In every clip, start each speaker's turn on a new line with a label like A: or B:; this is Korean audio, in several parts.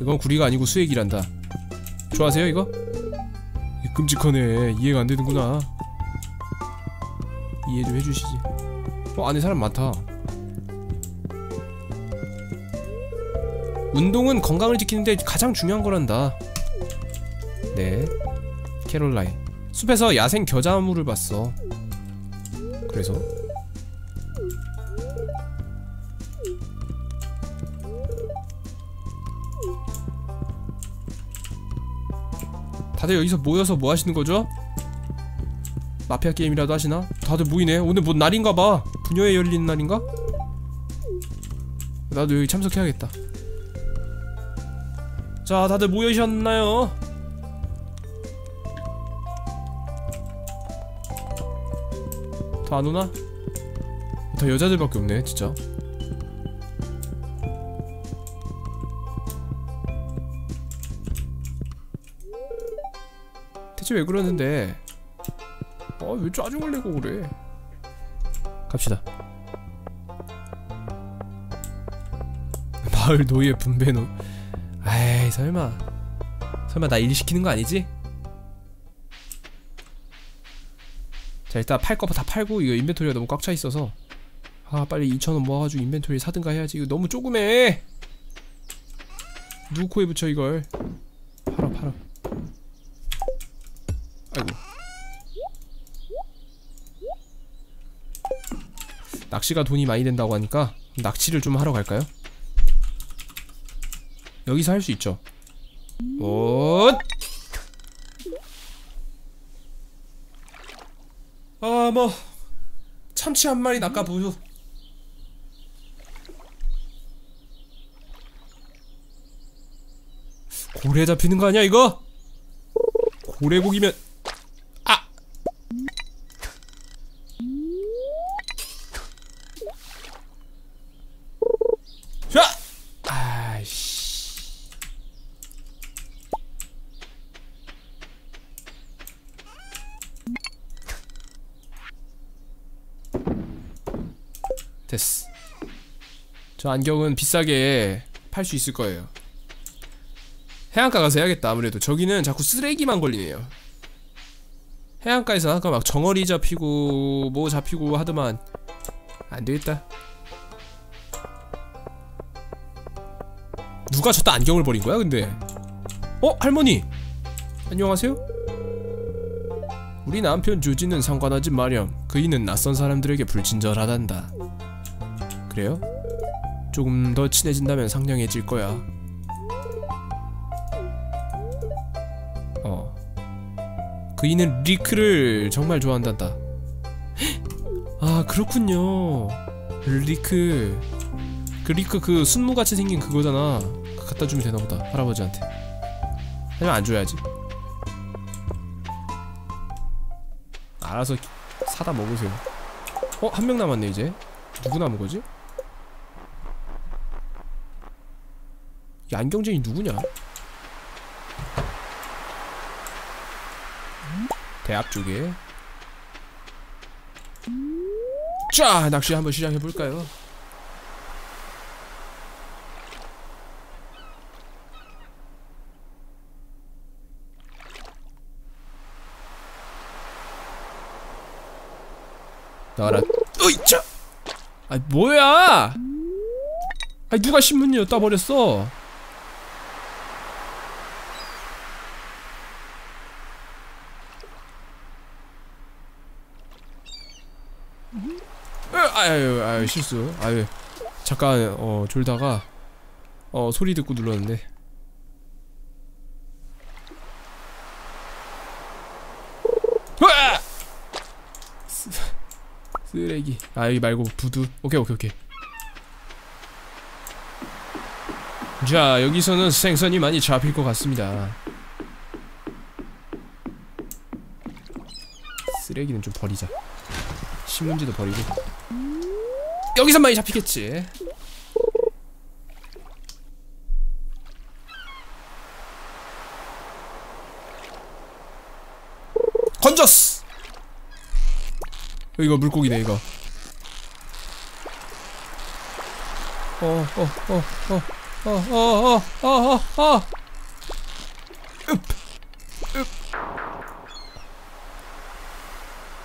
A: 이건 구리가 아니고 수액이란다. 좋아하세요 이거? 이 끔찍하네. 이해가 안 되는구나. 이해 좀 해주시지. 어 안에 사람 많다. 운동은 건강을 지키는데 가장 중요한 거란다. 네. 캐롤라인. 숲에서 야생 겨자물을 봤어. 그래서 다들 여기서 모여서 뭐 하시는 거죠? 마피아 게임이라도 하시나? 다들 모이네 오늘 뭔 날인가봐 부녀회 열리는 날인가? 나도 여기 참석해야겠다 자 다들 모이셨나요? 더 안 오나? 다 여자들밖에 없네 진짜 대체 왜 그러는데? 아왜 짜증을 내고 그래? 갑시다. 마을 노예 분배 노 에이 설마. 설마 나 일 시키는 거 아니지? 자 일단 팔 거 다 팔고 이거 inventory가 너무 꽉 차 있어서. 아 빨리 2천원 모아가지고 inventory 사든가 해야지. 이거 너무 조그매. 누구 코에 붙여 이걸 팔아 팔아 아이고 낚시가 돈이 많이 된다고 하니까 낚시를 좀 하러 갈까요? 여기서 할 수 있죠 오 아, 뭐 참치 한 마리 낚아보죠. 고래 잡히는 거 아니야 이거? 고래고기면 아! 자! 아이씨 됐어 저 안경은 비싸게 팔 수 있을 거예요. 해안가 가서 해야겠다 아무래도. 저기는 자꾸 쓰레기만 걸리네요. 해안가에서 아까 막 정어리 잡히고 뭐 잡히고 하더만 안되겠다. 누가 저따 안경을 버린 거야 근데? 어? 할머니! 안녕하세요? 우리 남편 조지는 상관하지 마렴. 그이는 낯선 사람들에게 불친절하단다. 그래요? 조금 더 친해진다면 상냥해질 거야. 어. 그이는 leek를 정말 좋아한단다. 아 그렇군요. leek. 그 leek 그 순무같이 생긴 그거잖아. 그거 갖다 주면 되나 보다 할아버지한테. 아니면 안 줘야지. 알아서 기- 사다 먹으세요. 어? 한 명 남았네 이제. 누구 남은 거지? 이 안경쟁이 누구냐? 대학 쪽에. 자 낚시 한번 시작해볼까요? 나가라. 으이차 아 뭐야? 아 누가 신문 엿다 버렸어 으, 아유 아유 실수. 아유 잠깐 어 졸다가 어 소리 듣고 눌렀는데! 쓰- 쓰레기. 아 여기 말고 부두. 오케이 오케이 오케이. 자 여기서는 생선이 많이 잡힐 것 같습니다. 쓰레기는 좀 버리자. 신문지도 버리고 여기서 많이 잡히겠지. 건졌어 이거 물고기네 이거. 어 어 어 어 어 어 어 어어어.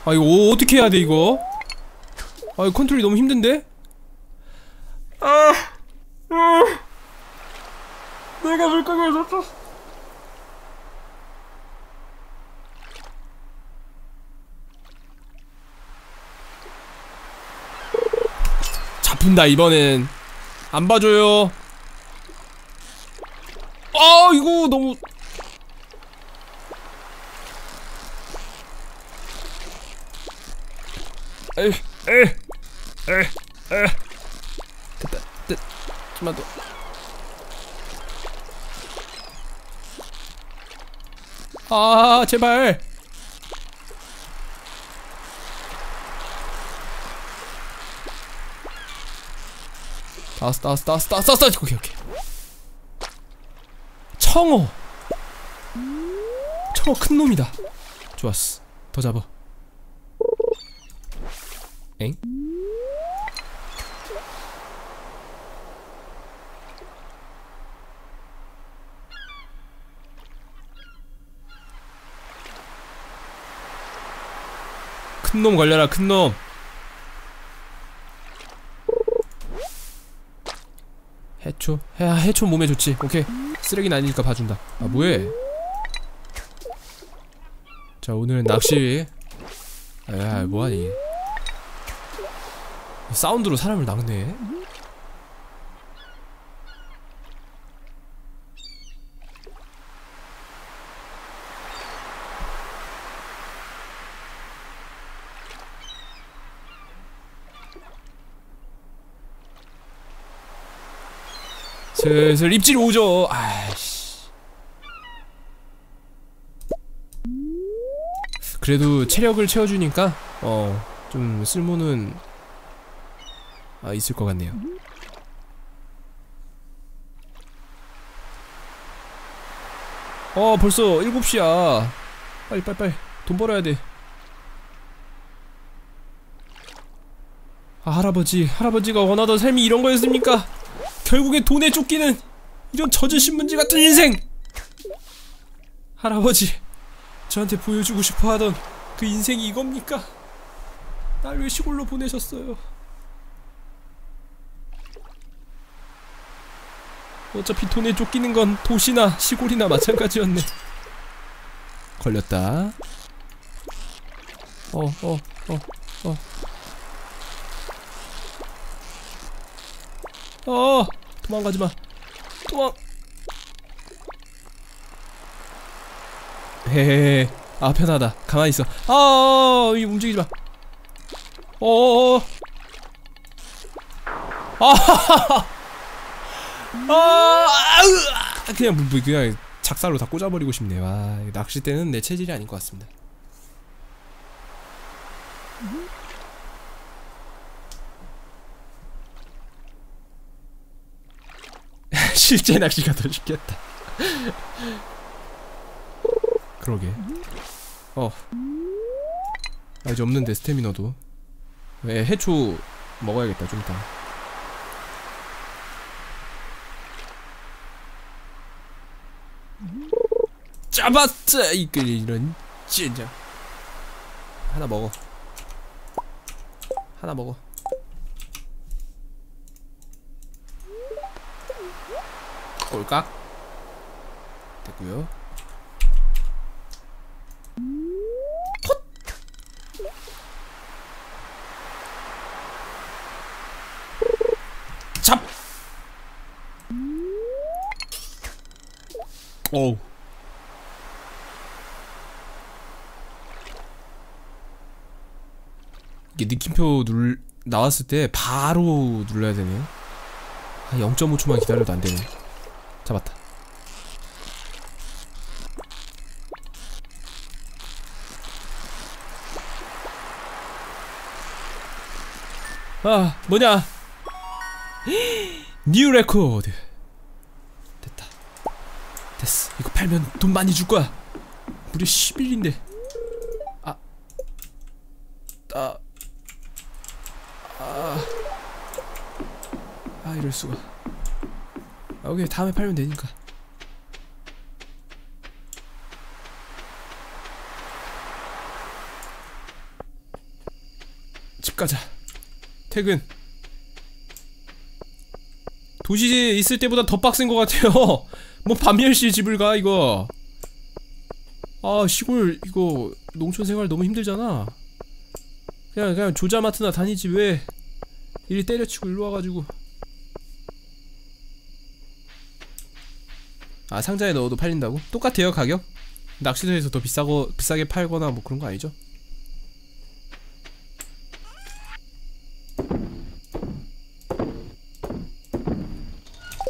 A: 아 이거 어- 어떻게 해야 돼 이거? 아 컨트롤이 너무 힘든데? 아, 아 내가 물고기를 놓쳤어. 잡힌다 이번엔 안 봐줘요. 아 이거 너무 에이 에이 에이 에이 됐다 됐 좀만 더 아, 제발. 다 왔어, 다 왔어, 다 왔어, 다 왔어, 다 왔어. 오케이, 오케이. 청어. 청어 큰 놈이다. 좋았어. 더 잡아. 엥? 놈 걸려라, 큰 놈. 해초? 야, 해초 몸에 좋지. 오케이. 쓰레기는 아니니까 봐준다. 아, 뭐해? 자, 오늘은 낚시. 야, 뭐하니? 사운드로 사람을 낚네. 슬슬 입질 오죠. 아이씨. 그래도 체력을 채워주니까 어 좀 쓸모는 아 있을 것 같네요. 어 벌써 7시야. 빨리 빨리 빨리 돈 벌어야 돼. 아 할아버지 할아버지가 원하던 삶이 이런 거였습니까? 결국에 돈에 쫓기는 이런 젖은 신문지 같은 인생! 할아버지, 저한테 보여주고 싶어 하던 그 인생이 이겁니까? 날 왜 시골로 보내셨어요? 어차피 돈에 쫓기는 건 도시나 시골이나 마찬가지였네. 걸렸다. 어, 어, 어, 어. 어 도망가지 마. 도망. 헤헤헤 아 편하다. 가만히 있어. 아이 움직이지 마. 어어어. 아하하하 아 아으, 그냥 뭐, 뭐, 그냥 작살로 다 꽂아버리고 싶네 와 낚싯대는 내 체질이 아닌 것 같습니다 실제 낚시가 더 쉽겠다. 그러게. 어. 아 이제 없는데 스태미너도. 왜 해초 먹어야겠다 좀 이따. 잡았자 이그 이런 진짜. 하나 먹어. 하나 먹어. 꼴깍 됐고요. 잡! 어우. 이게 느낌표 눌 나왔을 때 바로 눌러야 되네. 한 0.5초만 기다려도 안 되네 잡았다. 아, 뭐냐? New record. 됐다. 됐어. 이거 팔면 돈 많이 줄 거야. 무려 10일인데. 아. 아. 아. 아, 이럴 수가. 아, 오케이. 다음에 팔면 되니까. 집 가자. 퇴근. 도시에 있을 때보다 더 빡센 것 같아요. 뭐 밤 10시에 집을 가 이거. 아 시골 이거 농촌 생활 너무 힘들잖아. 그냥 그냥 조자마트나 다니지 왜? 이리 때려치고 일로 와가지고 아 상자에 넣어도 팔린다고? 똑같아요 가격? 낚시터에서 더 비싸고 비싸게 팔거나 뭐 그런 거 아니죠?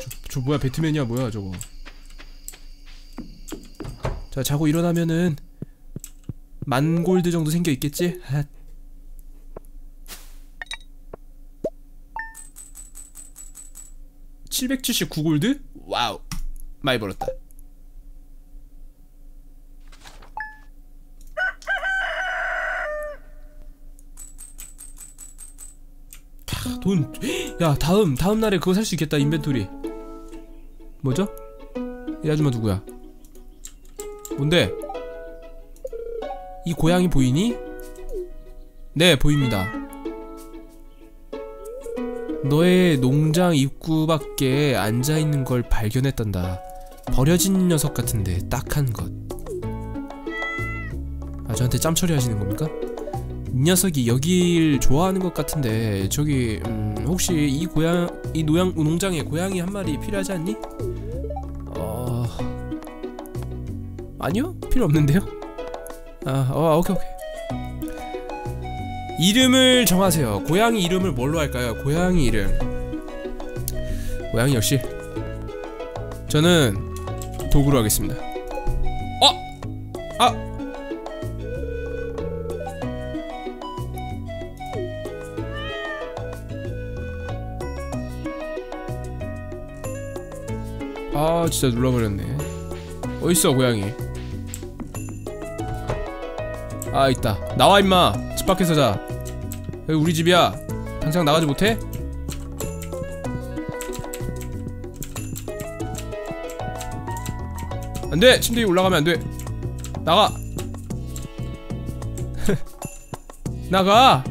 A: 저, 저 뭐야 배트맨이야 뭐야 저거 자 자고 일어나면은 만 골드 정도 생겨 있겠지? 핫. (779골드) 와우 많이 벌었다 캬, 돈, 야 다음 다음 날에 그거 살 수 있겠다 inventory. 뭐죠? 이 아줌마 누구야? 뭔데? 이 고양이 보이니? 네 보입니다. 너의 농장 입구 밖에 앉아 있는 걸 발견했단다. 버려진 녀석 같은데 딱한 것. 아 저한테 짬 처리하시는 겁니까? 이 녀석이 여길 좋아하는 것 같은데 저기 음, 혹시 이 고양 이 노양 농장에 고양이 한 마리 필요하지 않니? 어 아니요 필요 없는데요. 아 어, 오케이 오케이. 이름을 정하세요. 고양이 이름을 뭘로 할까요? 고양이 이름. 고양이 역시 저는 도구로 하겠습니다. 어? 아! 아 진짜 눌러버렸네. 어딨어 고양이. 아 있다. 나와 임마. 집 밖에서 자. 여기 우리 집이야. 당장 나가지 못해? 안돼. 침대 위에 올라가면 안돼. 나가. 나가.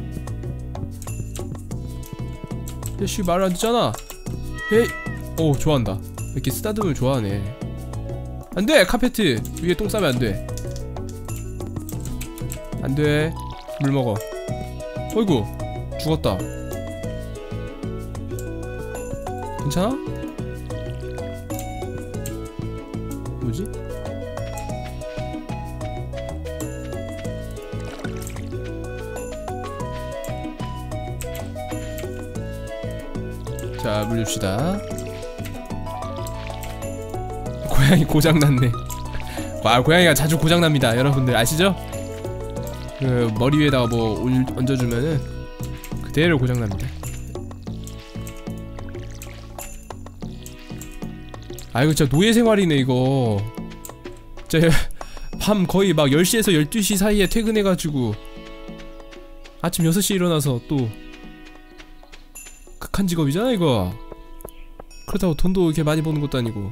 A: 야씨 말을 안 듣잖아. 헤이. 오 좋아한다. 이렇게 쓰다듬을 좋아하네. 안돼 카페트. 위에 똥 싸면 안돼. 안돼. 물 먹어. 어이구 죽었다. 괜찮아? 뭐지? 자, 물 줍시다. 고양이 고장났네. 와, 고양이가 자주 고장납니다. 여러분들 아시죠? 그 머리 위에다가 뭐 올, 얹어주면은 그대로 고장납니다. 아 이거 진짜 노예 생활이네 이거. 진짜 밤 거의 막 10시에서 12시 사이에 퇴근해가지고 아침 6시에 일어나서 또 극한 직업이잖아 이거 그렇다고 돈도 이렇게 많이 버는 것도 아니고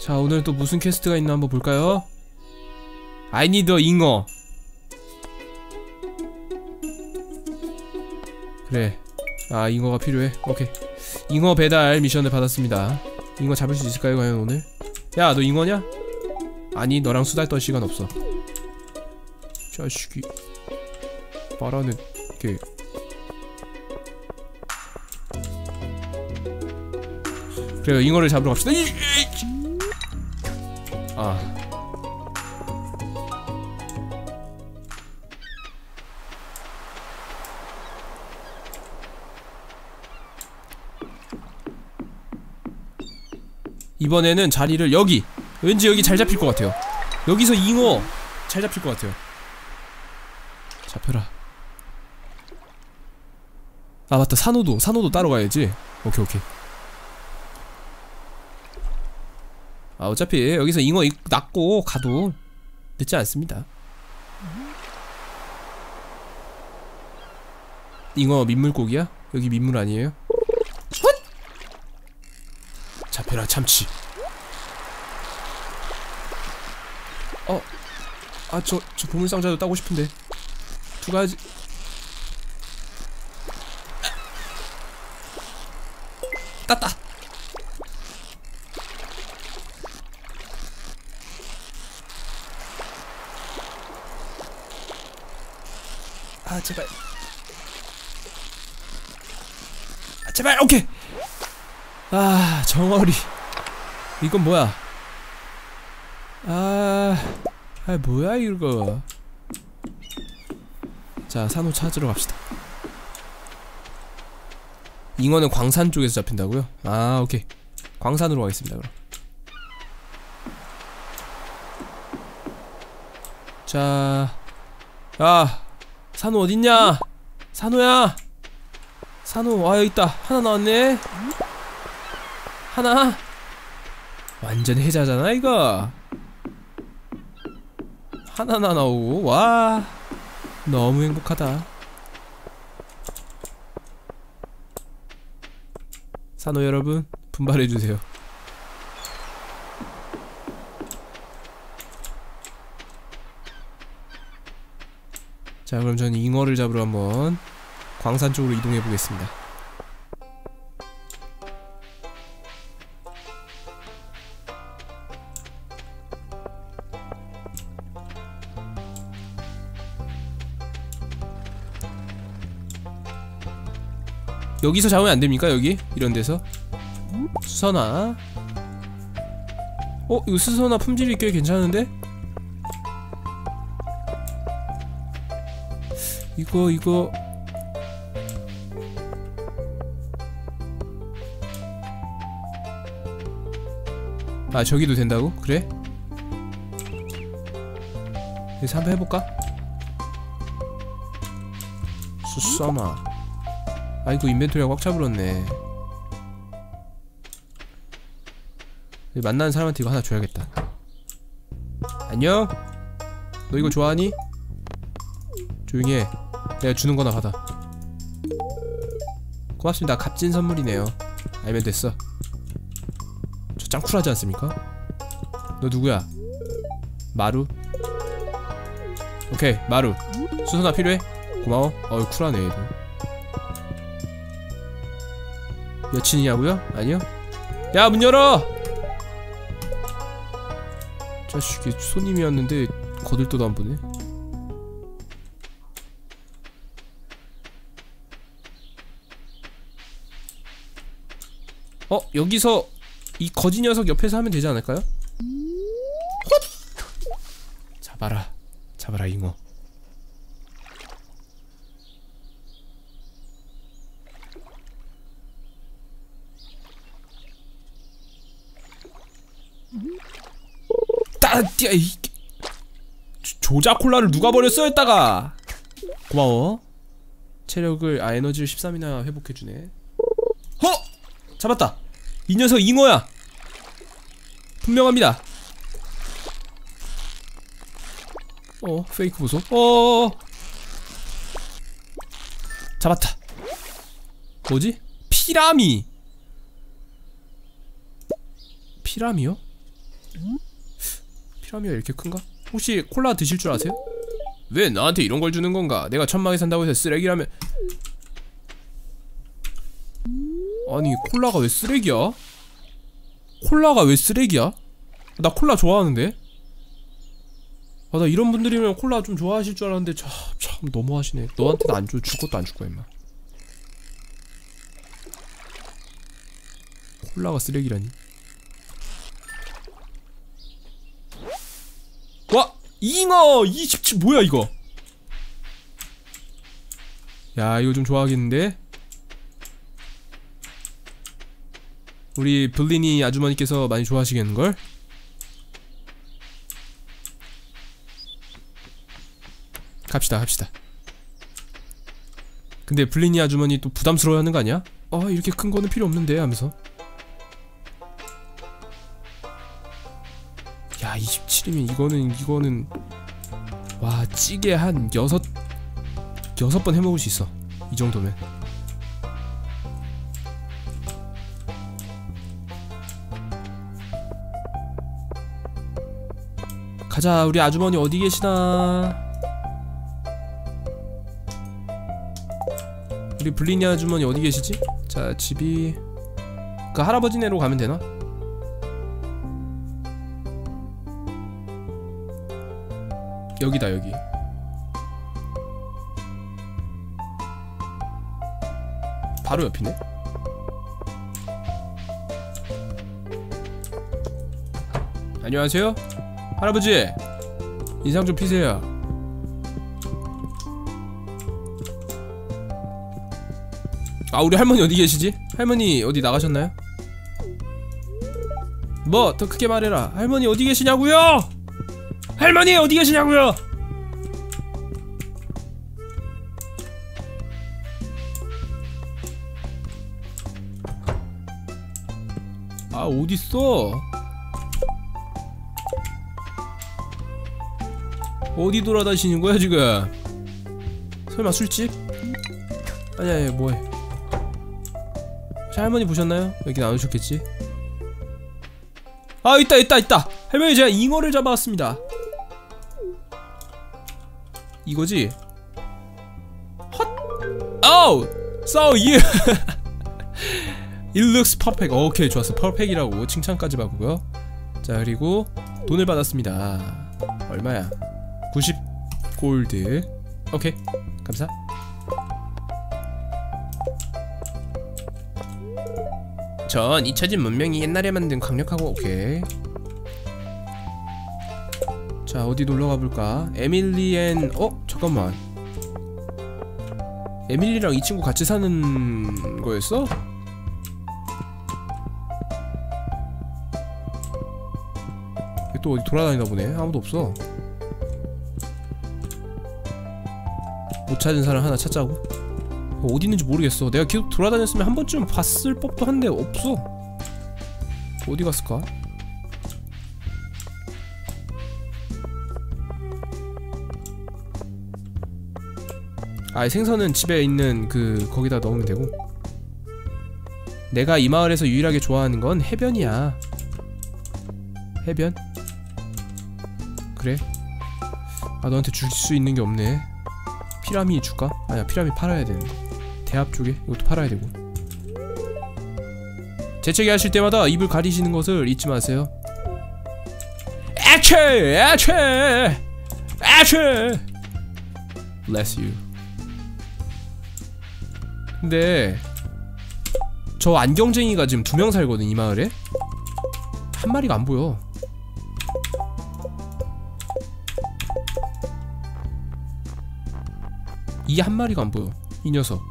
A: 자 오늘 또 무슨 quest가 있나 한번 볼까요? I need a 잉어 그래 아 잉어가 필요해? 오케이. 잉어 배달 미션을 받았습니다. 잉어 잡을 수 있을까요 과연 오늘? 야 너 잉어냐? 아니 너랑 수다 떨 시간 없어. 자식이. 말하는 게. 그래요 잉어를 잡으러 갑시다. 아 이번에는 자리를 여기. 왠지 여기 잘 잡힐 것 같아요. 여기서 잉어 잘 잡힐 것 같아요. 잡혀라. 아 맞다. 산호도 산호도 따로 가야지. 오케이 오케이. 아 어차피 여기서 잉어 이- 낳고 가도 늦지 않습니다. 잉어 민물고기야? 여기 민물 아니에요? 잡혀라 참치. 어? 아 저 저 보물상자도 따고 싶은데. 두 가지. 땄다. 아 제발. 아 제발 오케이. 아 정어리 이건 뭐야 아, 아 뭐야 이거 자 산호 찾으러 갑시다 잉어는 광산 쪽에서 잡힌다고요? 아 오케이 광산으로 가겠습니다 그럼 자, 야, 산호 어딨냐? 산호야, 산호 와 여기 있다. 하나 나왔네. 하나. 완전 해자잖아 이거. 하나나 나오고 와 너무 행복하다. 산호 여러분 분발해 주세요. 자 그럼 저는 잉어를 잡으러 한번 광산 쪽으로 이동해 보겠습니다. 여기서 잡으면 안 됩니까? 여기 이런 데서 수선화. 어 이거 수선화 품질이 꽤 괜찮은데? 이거 이거 아 저기도 된다고? 그래? 그래서 한번 해볼까? 수써마 아이고 인벤토리가 꽉 차버렸네 만나는 사람한테 이거 하나 줘야겠다 안녕? 너 이거 좋아하니? 조용히 해 내가 주는 거나 받아 고맙습니다 값진 선물이네요 알면 됐어 저 짱 쿨하지 않습니까? 너 누구야? 마루? 오케이 마루 수선화 필요해? 고마워 어이 쿨하네 얘도 여친이냐고요? 아니요 야 문 열어! 자식이 손님이었는데 거들떠도 안 보네 어? 여기서 이 거지 녀석 옆에서 하면 되지 않을까요? 헛! 잡아라 잡아라 잉어 따띠야 이 조자 콜라를 누가 버렸어 했다가? 고마워. 체력을 아 에너지를 13이나 회복해주네. 허! 잡았다. 이 녀석 잉어야. 분명합니다. 어 페이크 보소 어. 잡았다. 뭐지? 피라미. 피라미요? 피라미가 이렇게 큰가? 혹시 콜라 드실 줄 아세요? 왜 나한테 이런 걸 주는 건가? 내가 천막에 산다고 해서 쓰레기라면 아니 콜라가 왜 쓰레기야? 콜라가 왜 쓰레기야? 나 콜라 좋아하는데? 아 나 이런 분들이면 콜라 좀 좋아하실 줄 알았는데 참, 참 너무하시네 너한테는 안 줘, 줄 것도 안 줄 거야 임마 콜라가 쓰레기라니 와! 잉어! 27 뭐야 이거 야 이거 좀 좋아하겠는데? 우리 블리니 아주머니께서 많이 좋아하시겠는걸? 갑시다 갑시다 근데 블리니 아주머니 또 부담스러워하는 거 아니야? 아 이렇게 큰 거는 필요 없는데 하면서 튀면 이거는 이거는 와 찌개 한 여섯 여섯 번 해먹을 수 있어 이 정도면 가자 우리 아주머니 어디 계시나 우리 블리니 아주머니 어디 계시지? 자 집이 그 할아버지네로 가면 되나? 여기다 여기 바로 옆이네 안녕하세요 할아버지 인상 좀 피세요 아 우리 할머니 어디 계시지? 할머니 어디 나가셨나요? 뭐 더 크게 말해라 할머니 어디 계시냐고요? 할머니 어디 계시냐고요? 아 어딨어? 어디 돌아다니시는 거야 지금? 설마 술집? 아니야 아니야 뭐해 할머니 보셨나요? 여기 안 오셨겠지? 아 있다 있다 있다 할머니 제가 잉어를 잡아왔습니다 이거지? 헛! Oh! So you! It looks perfect 오케이 좋았어 퍼펙이라고 칭찬까지 받고요 자 그리고 돈을 받았습니다 얼마야? 90 골드 오케이 감사 전 잊혀진 문명이 옛날에 만든 강력하고 오케이 자 어디 놀러가 볼까? 에밀리앤 어? 잠깐만. 에밀리랑 이 친구 같이 사는 거였어? 얘또 어디 돌아다니다 보네. 아무도 없어. 못 찾은 사람 하나 찾자고. 어디 있는지 모르겠어. 내가 계속 돌아다녔으면 한 번쯤 봤을 법도 한데 없어. 어디 갔을까? 아 생선은 집에 있는 그 거기다 넣으면 되고 내가 이 마을에서 유일하게 좋아하는 건 해변이야 해변? 그래 아 너한테 줄 수 있는 게 없네 피라미 줄까? 아니야 피라미 팔아야 되는데 대합 쪽에 이것도 팔아야 되고 재채기 하실 때마다 입을 가리시는 것을 잊지 마세요 애체! 애체! 애체! Bless you 근데 저 안경쟁이가 지금 두 명 살거든 이 마을에. 한 마리가 안 보여. 이 한 마리가 안 보여 이 녀석.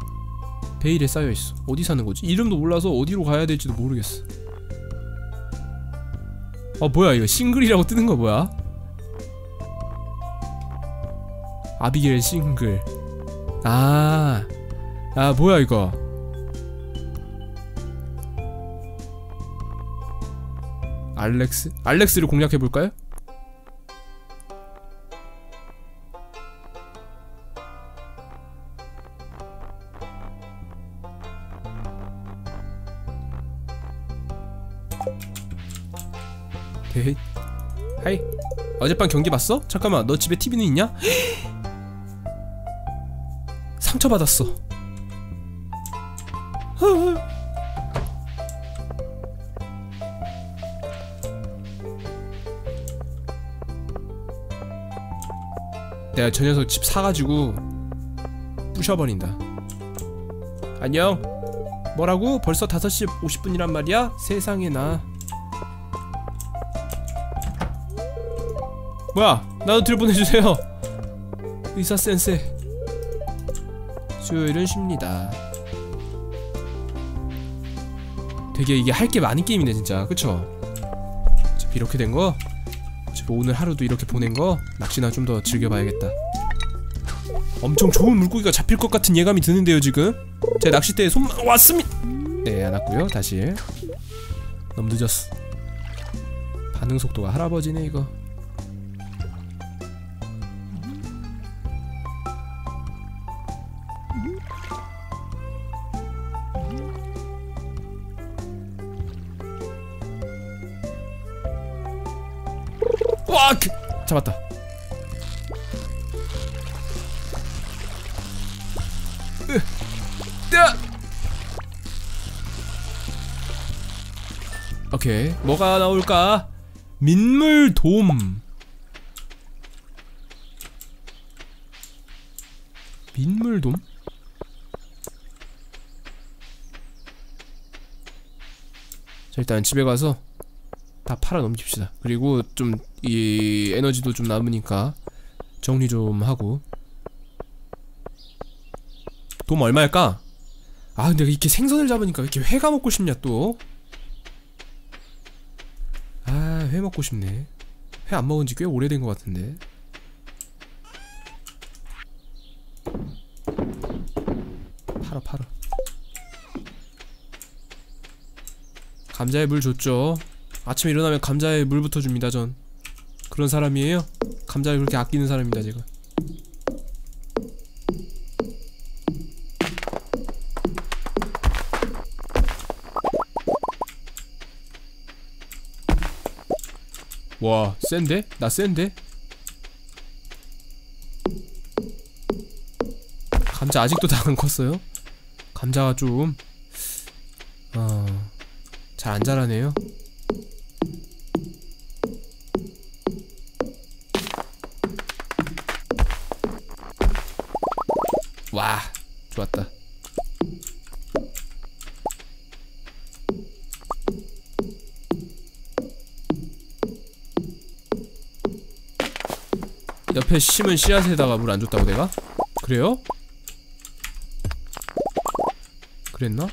A: 베일에 쌓여있어. 어디 사는 거지? 이름도 몰라서 어디로 가야 될지도 모르겠어. 아 뭐야 이거 싱글이라고 뜨는 거 뭐야? 아비게일 싱글. 아, 아 뭐야 이거 알렉스? 알렉스를 공략해볼까요? 데이 하이 어젯밤 경기 봤어? 잠깐만 너 집에 TV는 있냐? 상처받았어 내가 저 녀석 집 사가지고 부셔버린다. 안녕. 뭐라고? 벌써 5시 50분이란 말이야? 세상에 나. 뭐야? 나도 들보내주세요. 의사 센세. 수요일은 쉽니다 되게 이게 할 게 많은 게임이네 진짜. 그쵸? 어차피 이렇게 된거. 어차피 오늘 하루도 이렇게 보낸 거. 낚시나 좀 더 즐겨봐야겠다. 엄청 좋은 물고기가 잡힐 것 같은 예감이 드는데요 지금? 제 낚싯대에 손 왔습니다. 네 안왔고요 다시. 너무 늦었어. 반응 속도가 할아버지네 이거 와! 그, 잡았다! 오케이 뭐가 나올까 민물 돔 민물 돔? 자 일단 집에 가서 다 팔아 넘깁시다 그리고 좀 이 에너지도 좀 남으니까 정리 좀 하고 돔 얼마일까? 아 근데 이렇게 생선을 잡으니까 왜 이렇게 회가 먹고 싶냐 또 아, 회 먹고 싶네. 회 안 먹은 지 꽤 오래된 것 같은데. 팔아, 팔아. 감자에 물 줬죠. 아침에 일어나면 감자에 물부터 줍니다, 전. 그런 사람이에요. 감자를 그렇게 아끼는 사람입니다, 제가. 와 센데? 나 센데? 감자 아직도 다 안 컸어요? 감자가 좀 어... 잘 안 자라네요 옆에 심은 씨앗에다가 물 안 줬다고 내가? 그래요? 그랬나?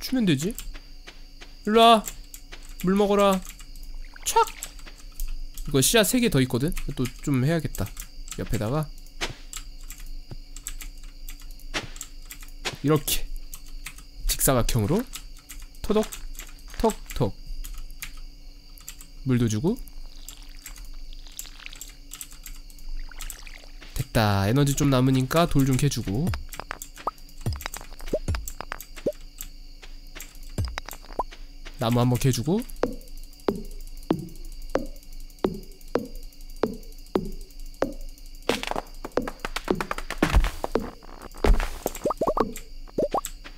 A: 주면 되지? 일로와 물 먹어라 촥 이거 씨앗 3개 더 있거든? 또 좀 해야겠다 옆에다가 이렇게 직사각형으로 토독 물도 주고. 됐다. 에너지 좀 남으니까 돌 좀 캐주고. 나무 한번 캐주고.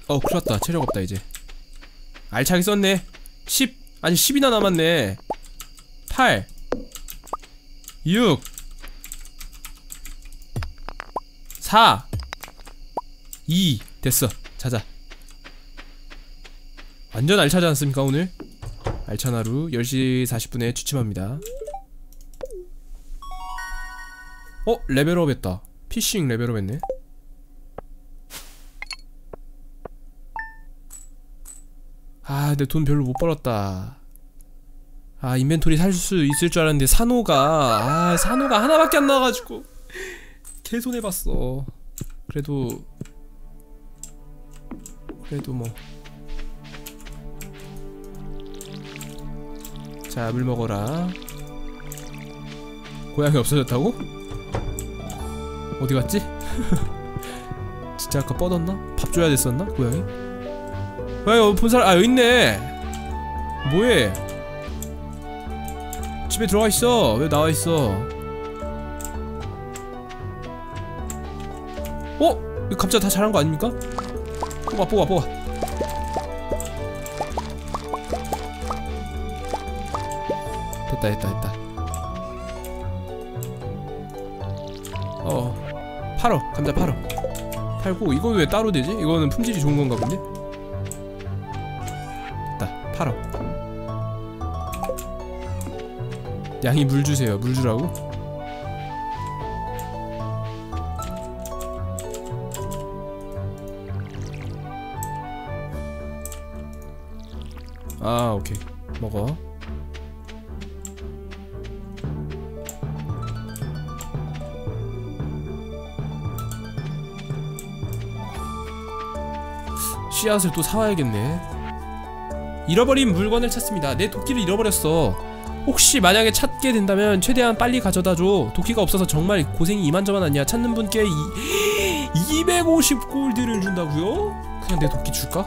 A: 어 큰일났다. 체력 없다 이제. 알차게 썼네. 10 아니 10이나 남았네 8 6 4 2 됐어. 자자. 완전 알차지 않습니까 오늘? 알찬 하루 10시 40분에 취침합니다. 어? 레벨업 했다. 피싱 레벨업 했네. 아 근데 돈 별로 못 벌었다 아 인벤토리 살 수 있을 줄 알았는데 산호가 아 산호가 하나밖에 안 나와가지고 개손해봤어 그래도 그래도 뭐 자, 물 먹어라. 고양이 없어졌다고? 어디 갔지? 진짜 아까 뻗었나? 밥 줘야 됐었나? 고양이? 고양이 어, 본 사람, 아, 여기 있네! 뭐해? 집에 들어와 있어. 왜 나와 있어? 어? 이거 갑자기 다 자란 거 아닙니까? 뽑아, 뽑아, 뽑아. 됐다 됐다 됐다 어 팔어 감자 팔어 팔고 이건 왜 따로 되지? 이거는 품질이 좋은 건가 본데? 양이 물 주세요. 물 주라고? 아 오케이. 먹어. 씨앗을 또 사와야겠네. 잃어버린 물건을 찾습니다. 내 도끼를 잃어버렸어 혹시 만약에 찾게 된다면 최대한 빨리 가져다줘 도끼가 없어서 정말 고생이 이만저만 아니야 찾는 분께 이, 250 골드를 준다고요? 그냥 내 도끼 줄까?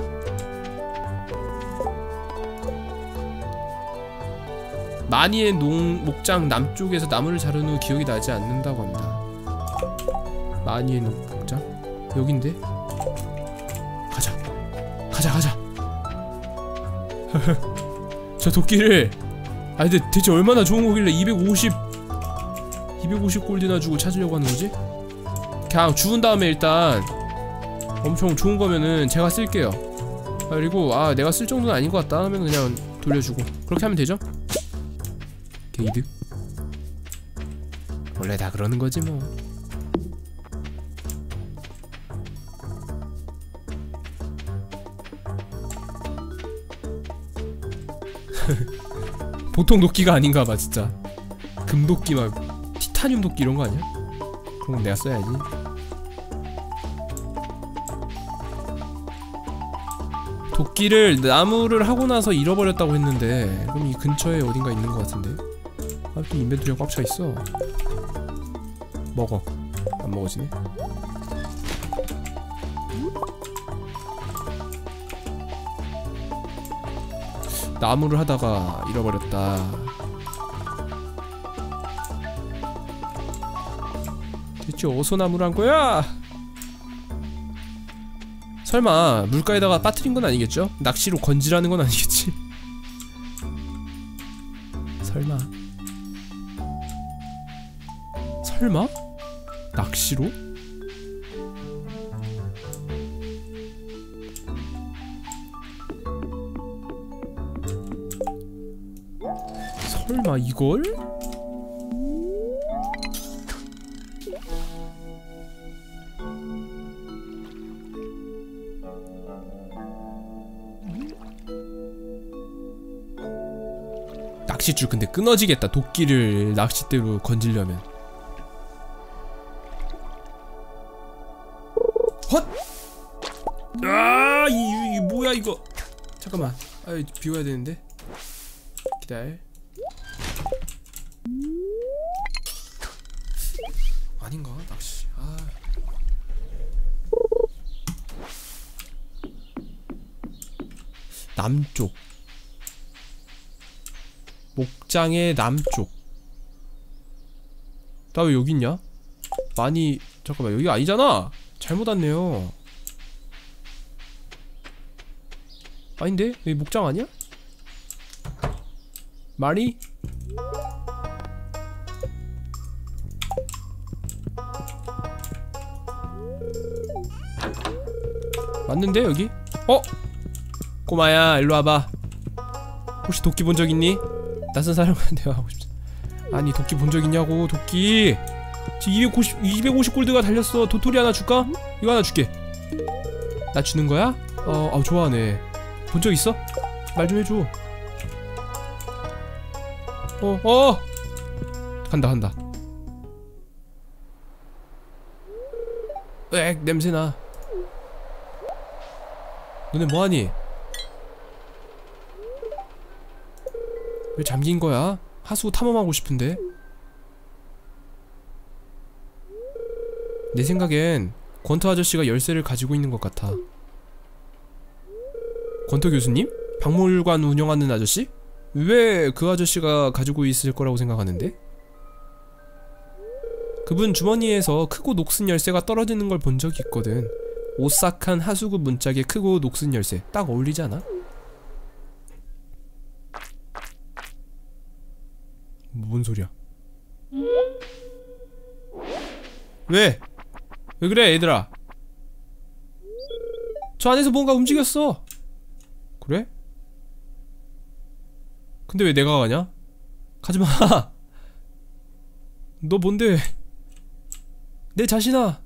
A: 마니의 농 목장 남쪽에서 나무를 자른 후 기억이 나지 않는다고 합니다. 마니의 농 목장 여긴데 가자 가자 가자 저 도끼를 아 근데 대체 얼마나 좋은 거길래 250 250 골드나 주고 찾으려고 하는 거지? 그냥 주운 다음에 일단 엄청 좋은 거면은 제가 쓸게요 아, 그리고 아 내가 쓸 정도는 아닌 것 같다 하면 그냥 돌려주고 그렇게 하면 되죠? 게이드 원래 다 그러는 거지 뭐 보통 도끼가 아닌가 봐 진짜. 금도끼 막 티타늄 도끼 이런 거 아니야? 그런 건 내가 써야지. 도끼를 나무를 하고 나서 잃어버렸다고 했는데 그럼 이 근처에 어딘가 있는 것 같은데? 아또 인벤토리가 꽉 차 있어. 먹어. 안 먹어지네 나무를 하다가 잃어버렸다 대체 어디서 나무를 한 거야? 설마 물가에다가 빠뜨린 건 아니겠죠? 낚시로 건지라는 건 아니겠지? 설마 설마? 낚시로? 설마 이걸? 낚싯줄 근데 끊어지겠다 도끼를 낚싯대로 건지려면 헛! 아, 이, 이 뭐야 이거? 잠깐만. 아, 비워야 되는데. 기다려. 아닌가? 낚시. 아. 남쪽. 목장의 남쪽. 나 왜 여기 있냐? 많이 잠깐만 여기 아니잖아. 잘못 왔네요. 아닌데? 여기 목장 아니야? 마리? 맞는데 여기? 어? 꼬마야 일로 와봐 혹시 도끼 본 적 있니? 낯선 사람한테 하고 싶지 아니 도끼 본 적 있냐고 도끼 지금 250, 250 골드가 달렸어 도토리 하나 줄까? 이거 하나 줄게 나 주는 거야? 어, 아 좋아하네 본 적 있어? 말 좀 해줘 어, 어! 간다 간다 으악 냄새나 너네 뭐하니? 왜 잠긴 거야? 하수 탐험하고 싶은데 내 생각엔 권터 아저씨가 열쇠를 가지고 있는 것 같아 권터 교수님? 박물관 운영하는 아저씨? 왜 그 아저씨가 가지고 있을 거라고 생각하는데? 그분 주머니에서 크고 녹슨 열쇠가 떨어지는 걸 본 적이 있거든 오싹한 하수구 문짝에 크고 녹슨 열쇠 딱 어울리지 않아? 뭔 소리야 왜? 왜 그래 얘들아 저 안에서 뭔가 움직였어 그래? 근데 왜 내가 가냐? 가지마 너 뭔데 내 자신아